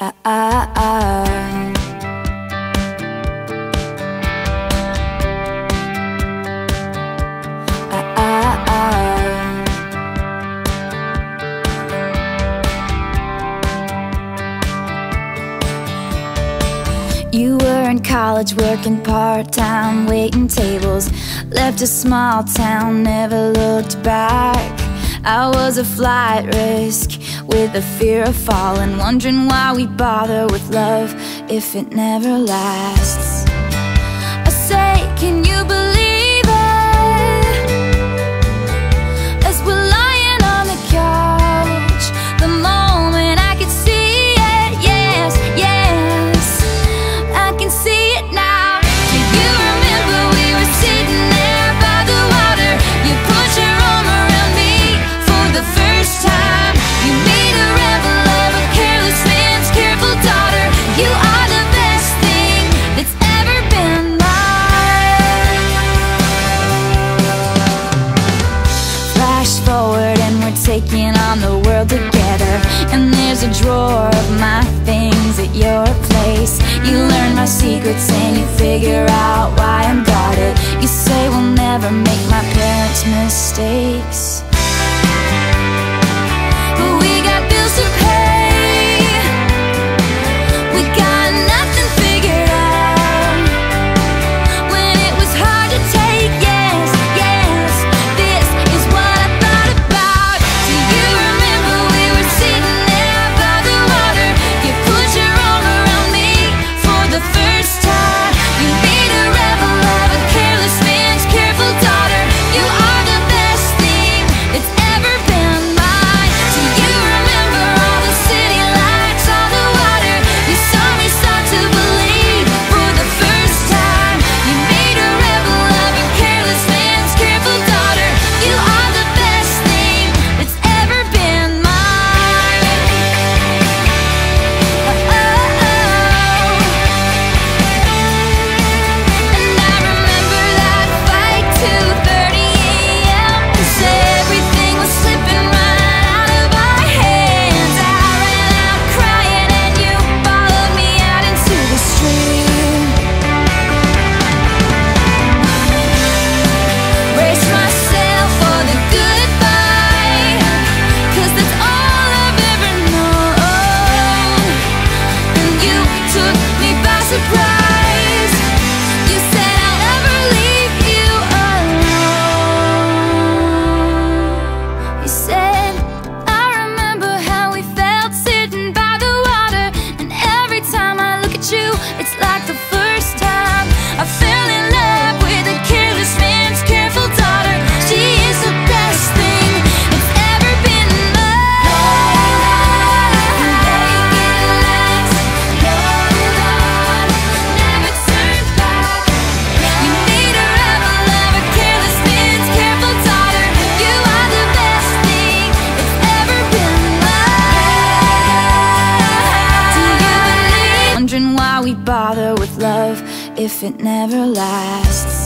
Ah, ah, ah. Ah, ah, ah. You were in college working part-time waiting tables left a small town never looked back i was a flight risk with the fear of falling Wondering why we bother with love if it never lasts. I say, can you believe a drawer of my things at your place. You learn my secrets and you figure out why I'm guarded. You say we'll never make my parents' mistakes. bother with love if it never lasts?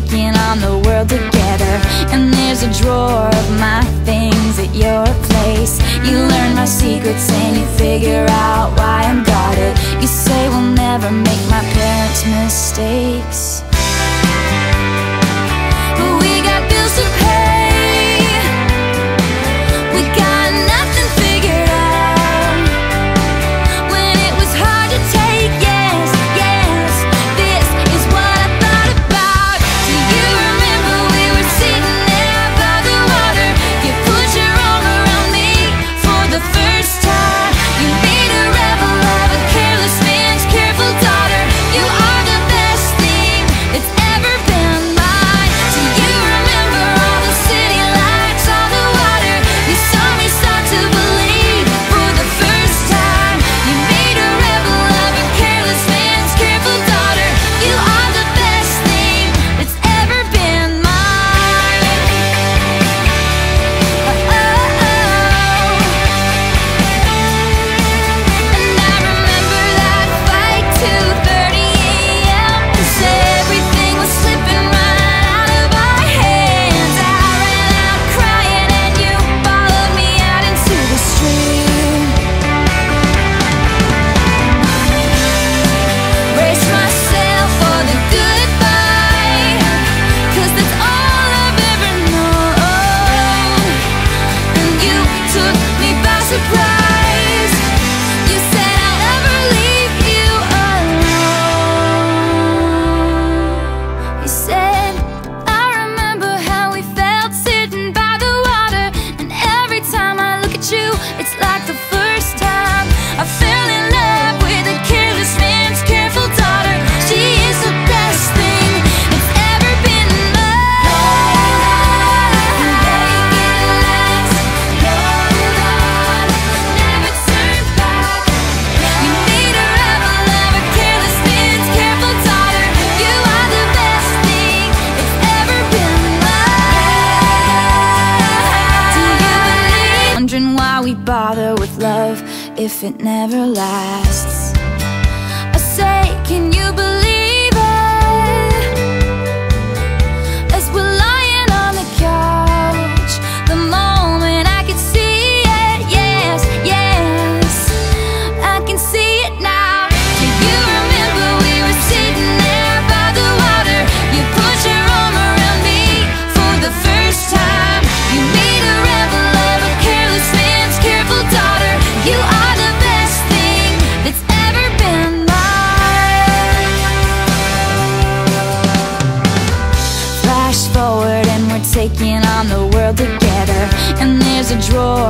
taking on the world together. And there's a drawer of my things at your place. You learn my secrets and you figure out why I'm guarded. You say we'll never make my parents' mistakes. Bother with love if it never lasts? There's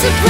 surprise.